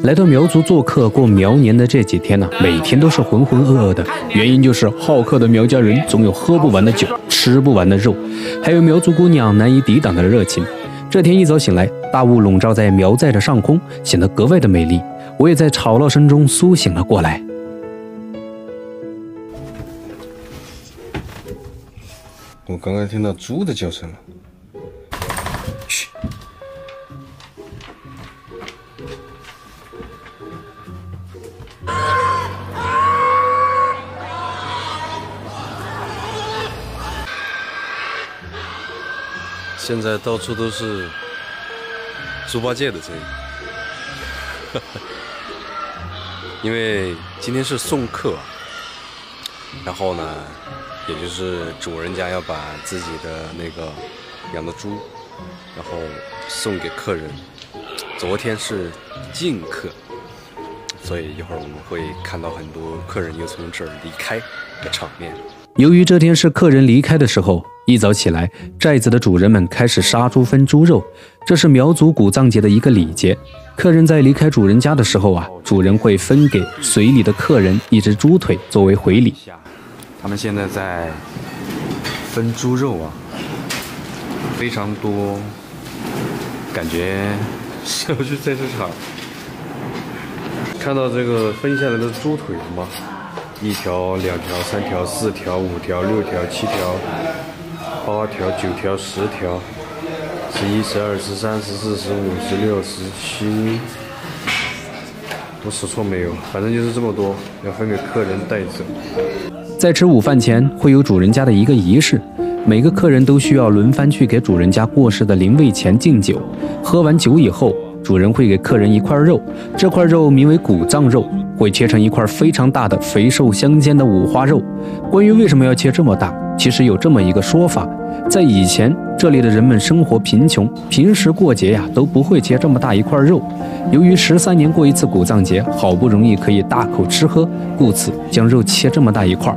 来到苗族做客过苗年的这几天呢，每天都是浑浑噩噩的。原因就是好客的苗家人总有喝不完的酒，吃不完的肉，还有苗族姑娘难以抵挡的热情。这天一早醒来，大雾笼罩在苗寨的上空，显得格外的美丽。我也在吵闹声中苏醒了过来。我刚刚听到猪的叫声了。现在到处都是猪八戒的声音，因为今天是送客，然后呢，也就是主人家要把自己的那个养的猪，然后送给客人。昨天是敬客，所以一会儿我们会看到很多客人又从这儿离开的场面。由于这天是客人离开的时候。一早起来，寨子的主人们开始杀猪分猪肉，这是苗族古藏节的一个礼节。客人在离开主人家的时候啊，主人会分给随礼的客人一只猪腿作为回礼。他们现在在分猪肉啊，非常多，感觉像去菜市场。看到这个分下来的猪腿了吗？一条、两条、三条、四条、五条、六条、七条。八条、九条、十条、十一、十二、十三、十四、十五、十六、十七，我数错没有？反正就是这么多，要分给客人带走。在吃午饭前，会有主人家的一个仪式，每个客人都需要轮番去给主人家过世的灵位前敬酒。喝完酒以后，主人会给客人一块肉，这块肉名为骨藏肉，会切成一块非常大的、肥瘦相间的五花肉。关于为什么要切这么大？其实有这么一个说法，在以前这里的人们生活贫穷，平时过节呀都不会切这么大一块肉。由于十三年过一次古藏节，好不容易可以大口吃喝，故此将肉切这么大一块。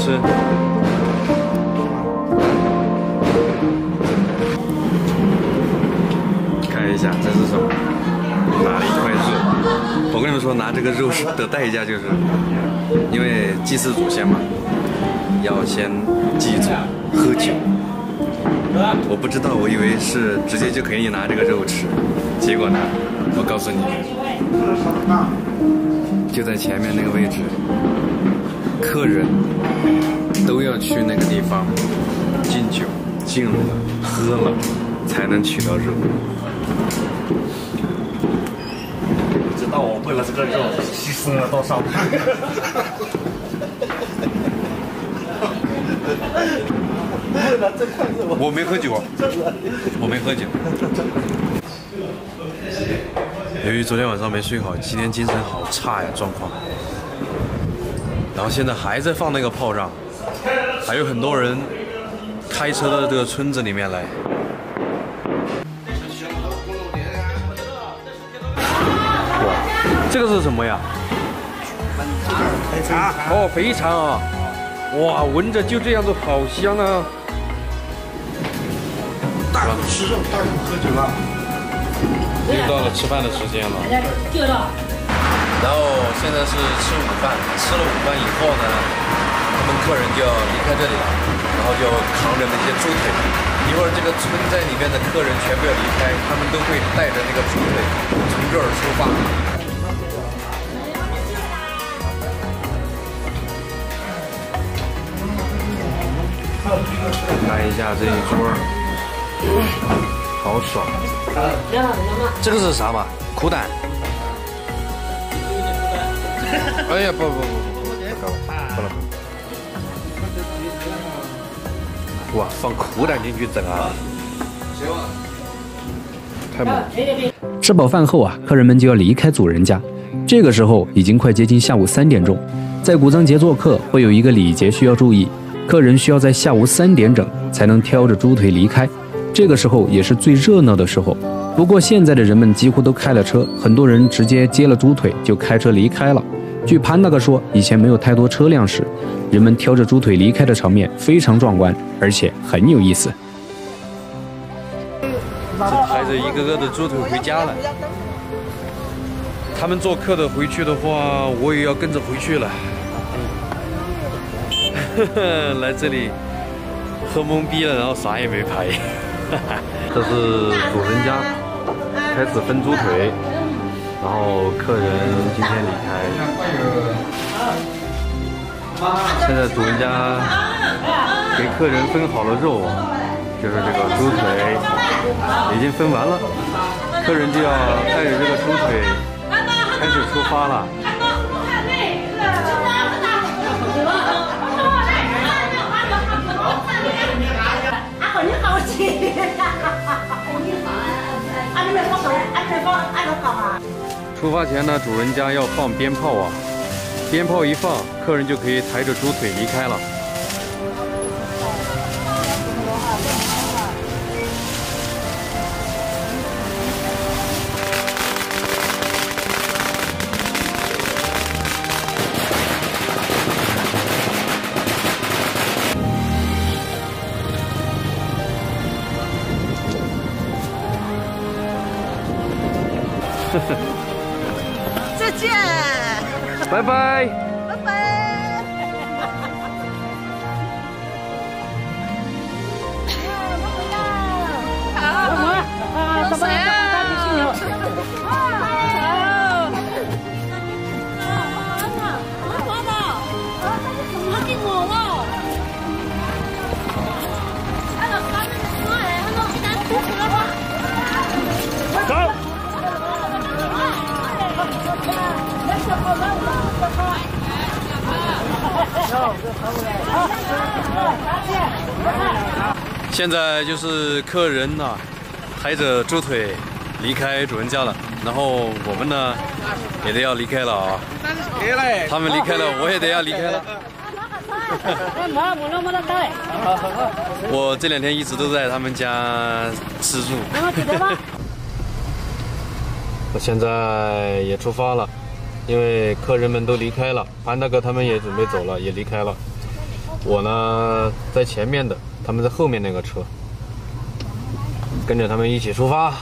吃。看一下这是什么？拿了一块肉。我跟你们说，拿这个肉的代价就是，因为祭祀祖先嘛，要先祭祖喝酒。我不知道，我以为是直接就可以拿这个肉吃，结果呢，我告诉你，就在前面那个位置，客人都要去那个地方敬酒，敬了喝了，才能取到肉。知道我为了这个肉，牺牲了多少？我没喝酒，我没喝酒。由于昨天晚上没睡好，今天精神好差呀，状况。然后现在还在放那个炮仗，还有很多人开车到这个村子里面来。哇这个是什么呀？肥肠。哦，肥肠啊！哇，闻着就这样子，好香啊！大口吃肉，大口喝酒了。又到了吃饭的时间了。然后现在是吃午饭，吃了午饭以后呢，他们客人就要离开这里了，然后就扛着那些猪腿。一会儿这个村寨里面的客人全部要离开，他们都会带着那个猪腿从这儿出发。看一下这一桌，好爽！这个是啥嘛？苦胆？哎呀，不不不不不，不了。哇，放苦胆进去整啊！太猛了。吃饱饭后啊，客人们就要离开主人家。这个时候已经快接近下午三点钟，在古藏节做客会有一个礼节需要注意，客人需要在下午三点整才能挑着猪腿离开。这个时候也是最热闹的时候。不过现在的人们几乎都开了车，很多人直接接了猪腿就开车离开了。据潘大哥说，以前没有太多车辆时，人们挑着猪腿离开的场面非常壮观，而且很有意思。这抬着一个个的猪腿回家了。他们做客的回去的话，我也要跟着回去了。来这里喝懵逼了，然后啥也没拍。这是主人家开始分猪腿，然后客人今天离开。现在主人家给客人分好了肉，就是这个猪腿已经分完了，客人就要带着这个猪腿开始出发了。出发前呢，主人家要放鞭炮啊，鞭炮一放，客人就可以抬着猪腿离开了。再见，拜拜，现在就是客人呐，抬着猪腿离开主人家了，然后我们呢也得要离开了啊。他们离开了，我也得要离开了。我这两天一直都在他们家吃住。我现在也出发了，因为客人们都离开了，潘大哥他们也准备走了，也离开了。我呢在前面的，他们在后面那个车，跟着他们一起出发。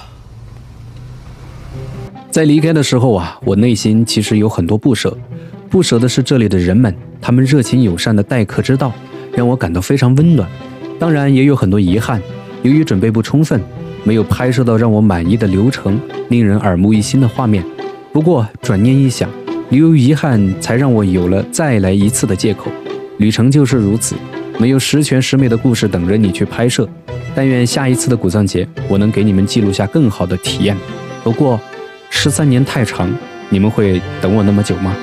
在离开的时候啊，我内心其实有很多不舍，不舍的是这里的人们，他们热情友善的待客之道，让我感到非常温暖。当然也有很多遗憾，由于准备不充分，没有拍摄到让我满意的流程，令人耳目一新的画面。不过转念一想，留有遗憾，才让我有了再来一次的借口。旅程就是如此，没有十全十美的故事等着你去拍摄。但愿下一次的古藏节，我能给你们记录下更好的体验。不过，十三年太长，你们会等我那么久吗？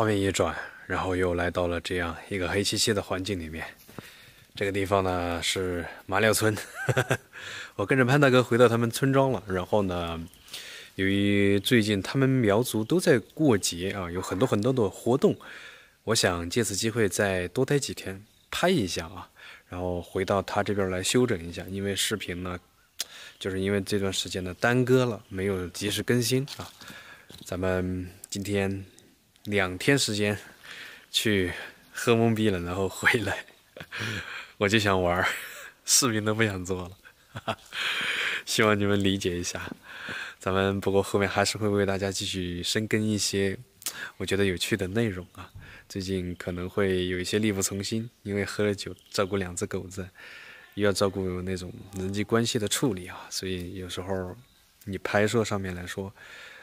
画面一转，然后又来到了这样一个黑漆漆的环境里面。这个地方呢是马料村，我跟着潘大哥回到他们村庄了。然后呢，由于最近他们苗族都在过节啊，有很多很多的活动，我想借此机会再多待几天拍一下啊，然后回到他这边来休整一下。因为视频呢，就是因为这段时间呢耽搁了，没有及时更新啊。咱们今天。两天时间去喝懵逼了，然后回来，我就想玩，视频都不想做了，希望你们理解一下。咱们不过后面还是会为大家继续深耕一些我觉得有趣的内容啊。最近可能会有一些力不从心，因为喝了酒，照顾两只狗子，又要照顾那种人际关系的处理啊，所以有时候你拍摄上面来说，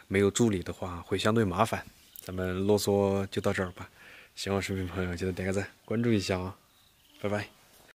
没有助理的话会相对麻烦。咱们啰嗦就到这儿吧，喜欢视频朋友记得点个赞，关注一下啊！拜拜。